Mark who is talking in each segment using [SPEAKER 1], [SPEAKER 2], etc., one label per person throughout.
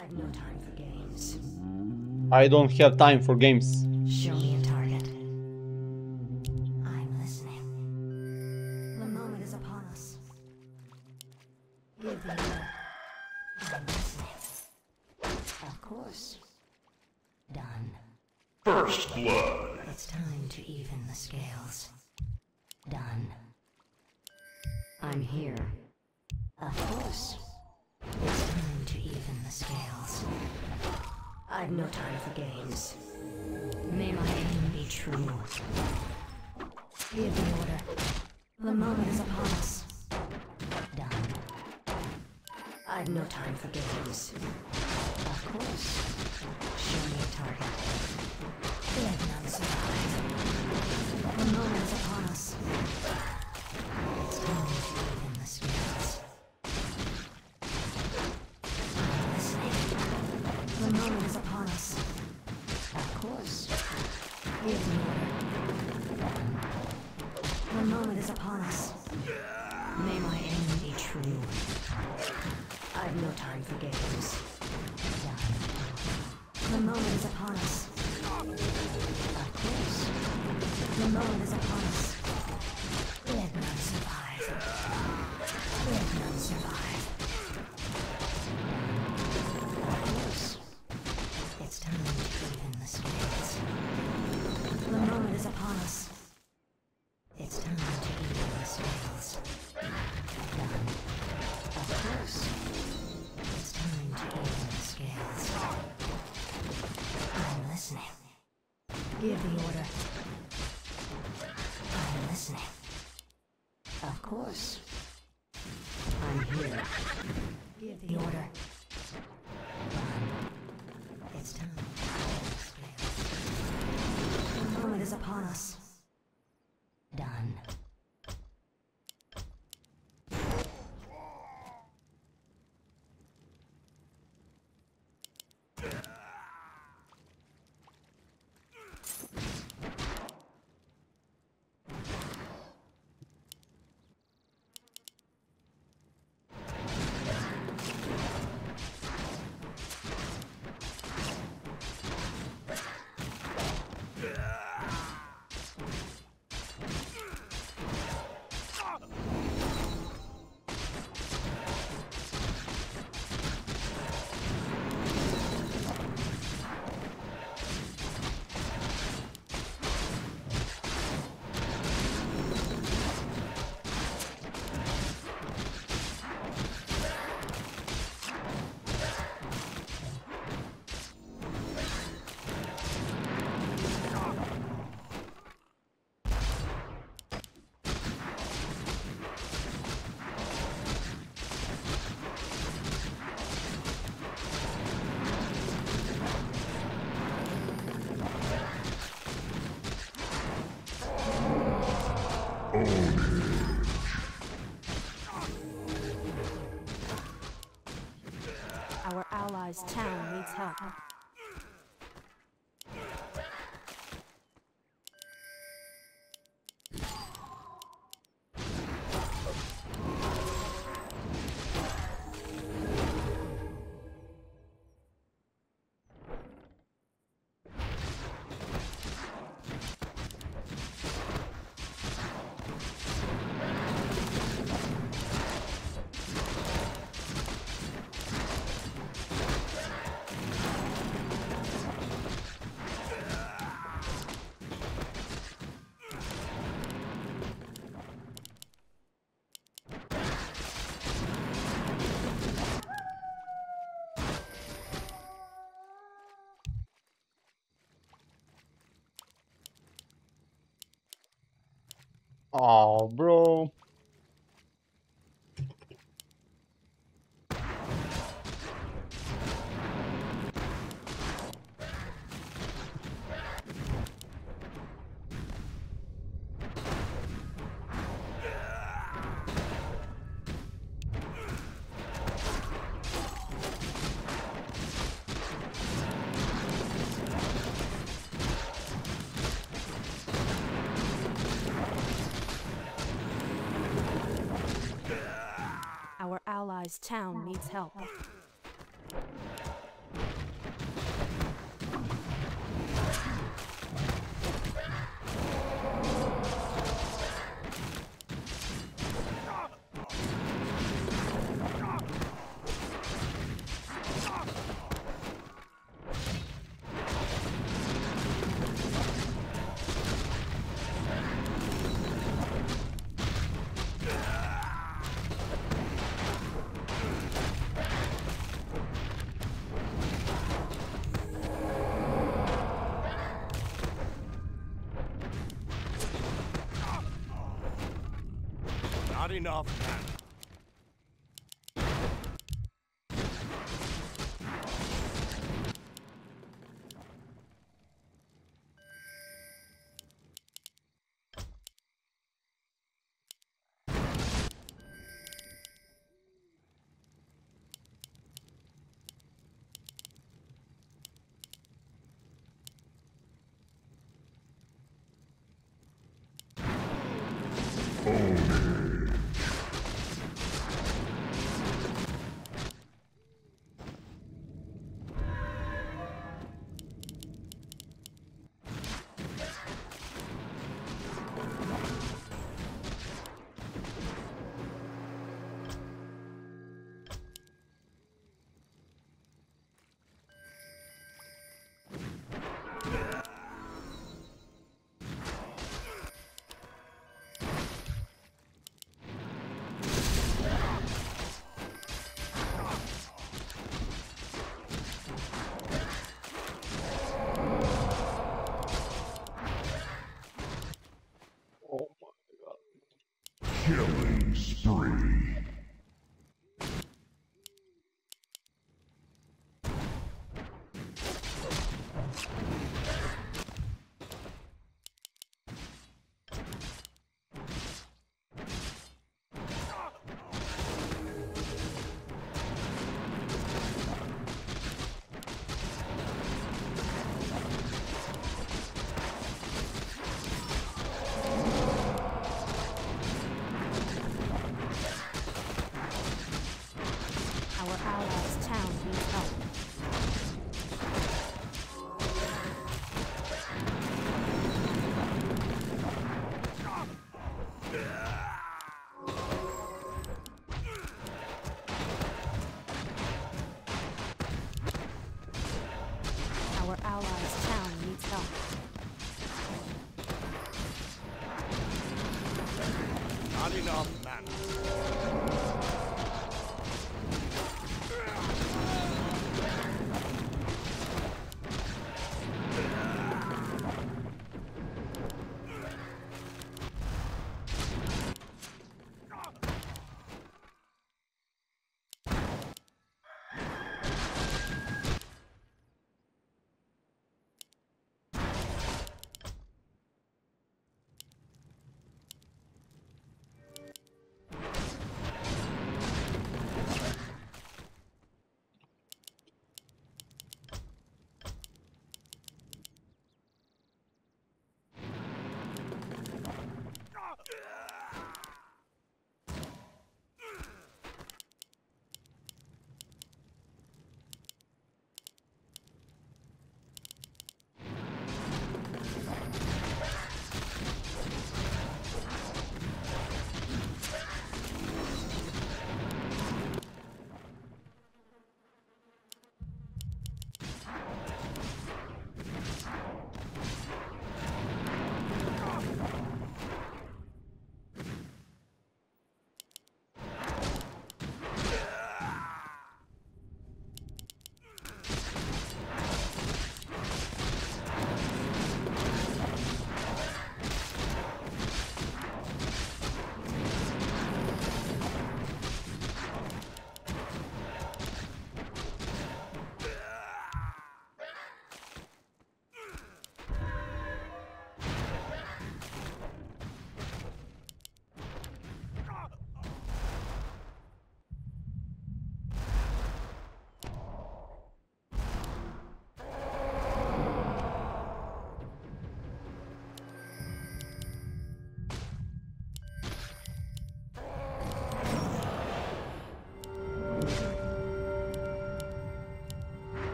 [SPEAKER 1] I've no time for games.
[SPEAKER 2] I don't have time for games.
[SPEAKER 1] Show me a target. I'm listening. The moment is upon us. Give the order. I'm listening. Of course. Done.
[SPEAKER 3] First blood.
[SPEAKER 1] It's time to even the scales. Done. I'm here. I've no time for games. May my aim be true. Give the order. The moment is upon us. Done. I've no time for games. Of course. Show me a target. Let none survive. The moment is upon us. Give the order. I'm listening. Of course.
[SPEAKER 2] Oh, bro.
[SPEAKER 4] Allies' town needs help.
[SPEAKER 1] Enough killable.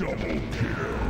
[SPEAKER 3] Double kill.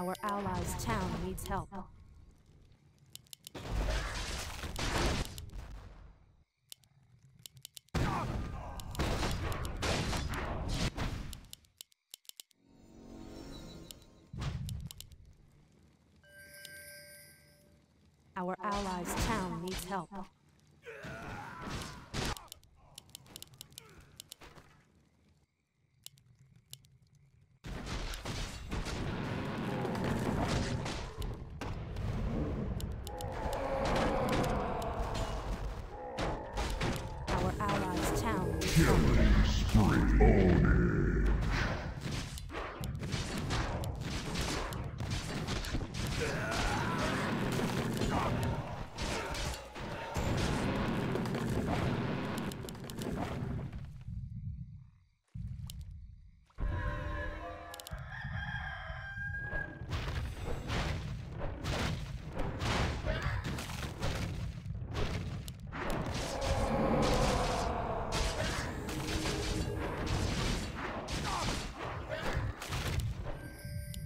[SPEAKER 4] Our allies' town needs help. Our allies' town needs help.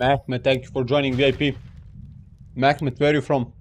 [SPEAKER 2] Mehmet, thank you for joining VIP. Mehmet, where are you from?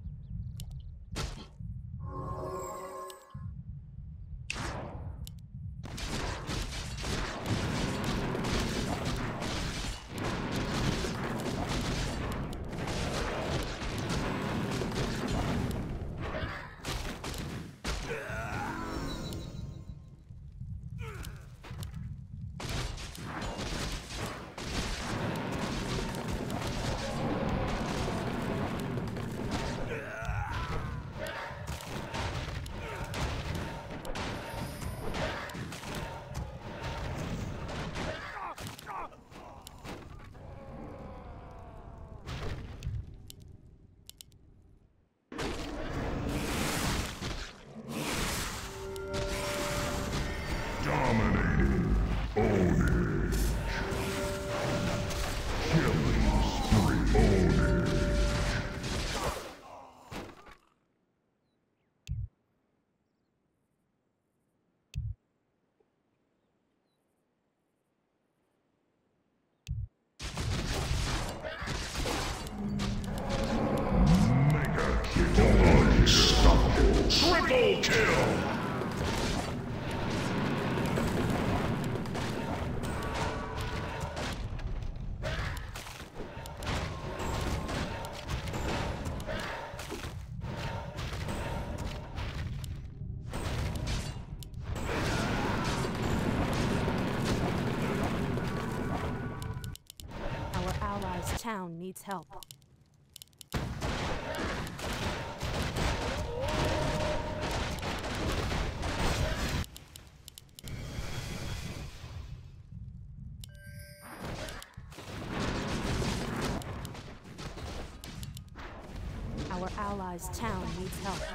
[SPEAKER 4] Help. Our allies' town needs help.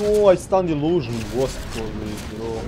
[SPEAKER 2] Ovaj stan je lužni, gospodi, bro.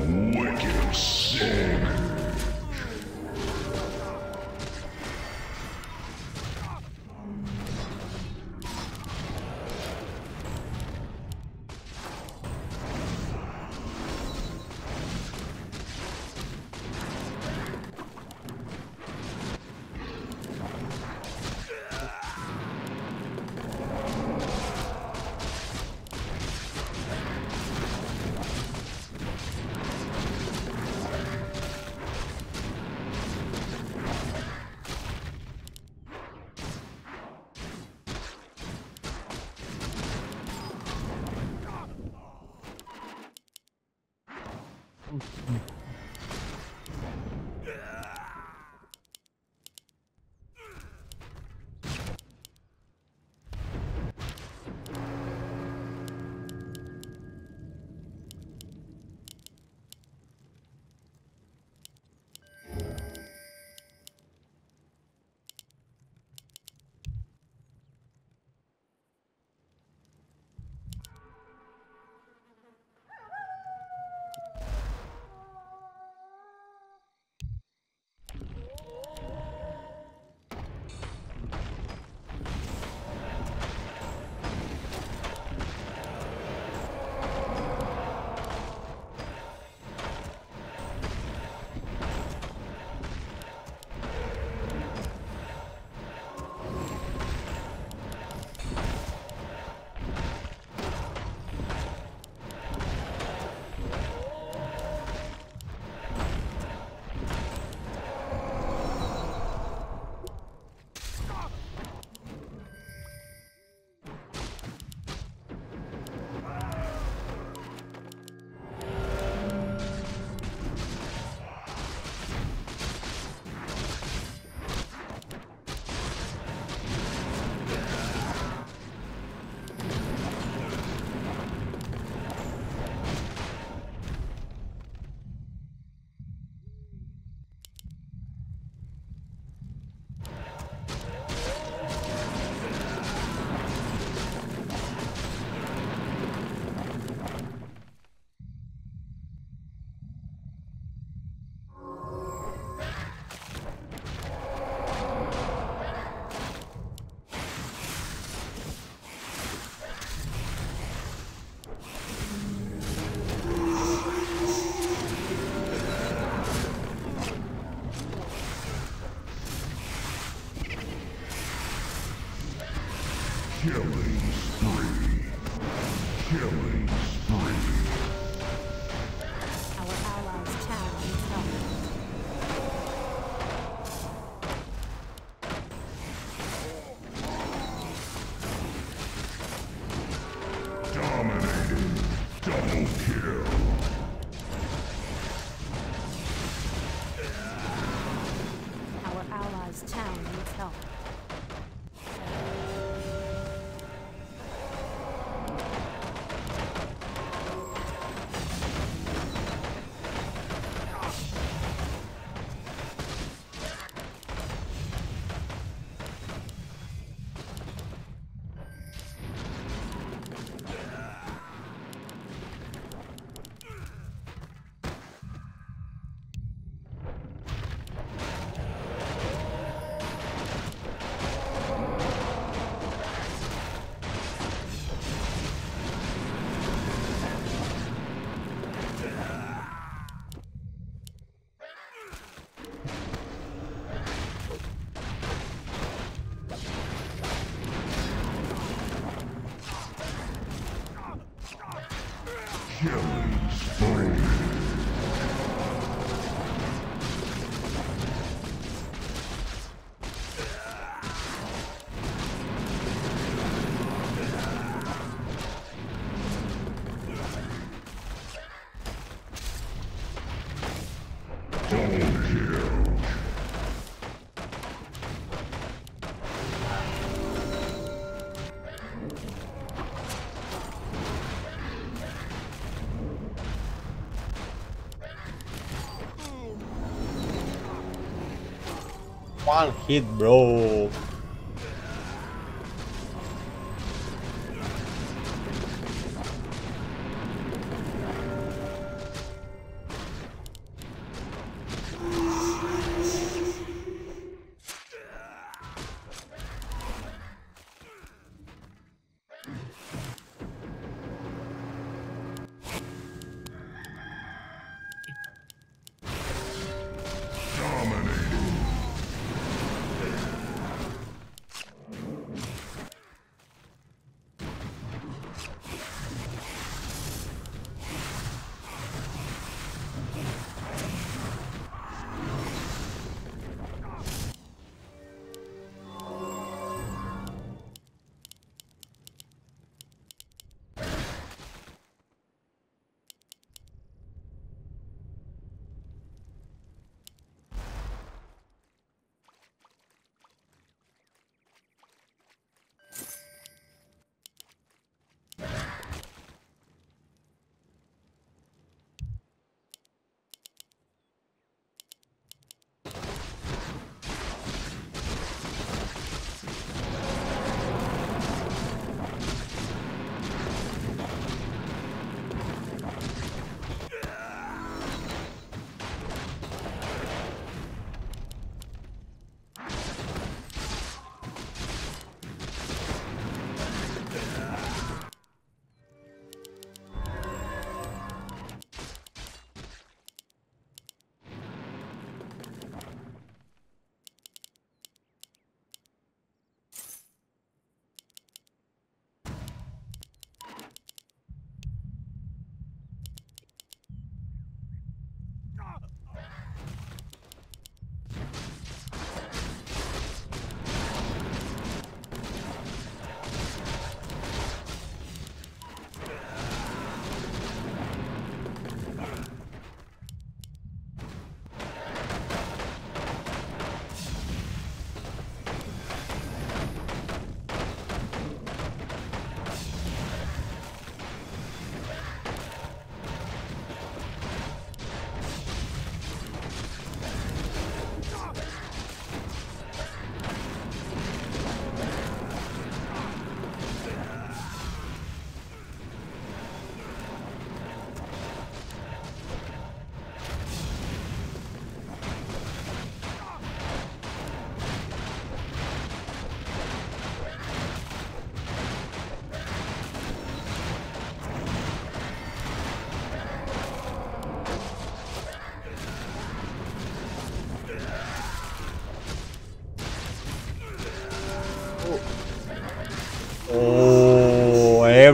[SPEAKER 2] One hit, bro.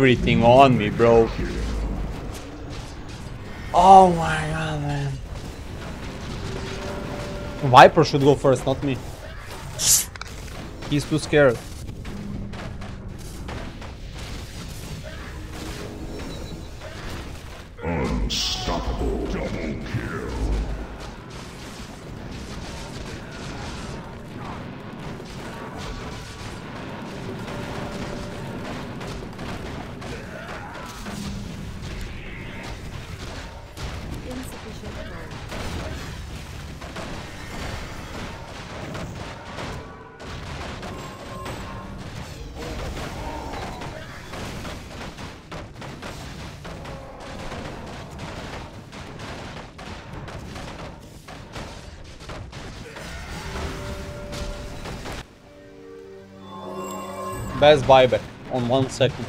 [SPEAKER 2] Everything on me, bro. Oh my god, man. Viper should go first, not me. He's too scared. Best buyback on one second.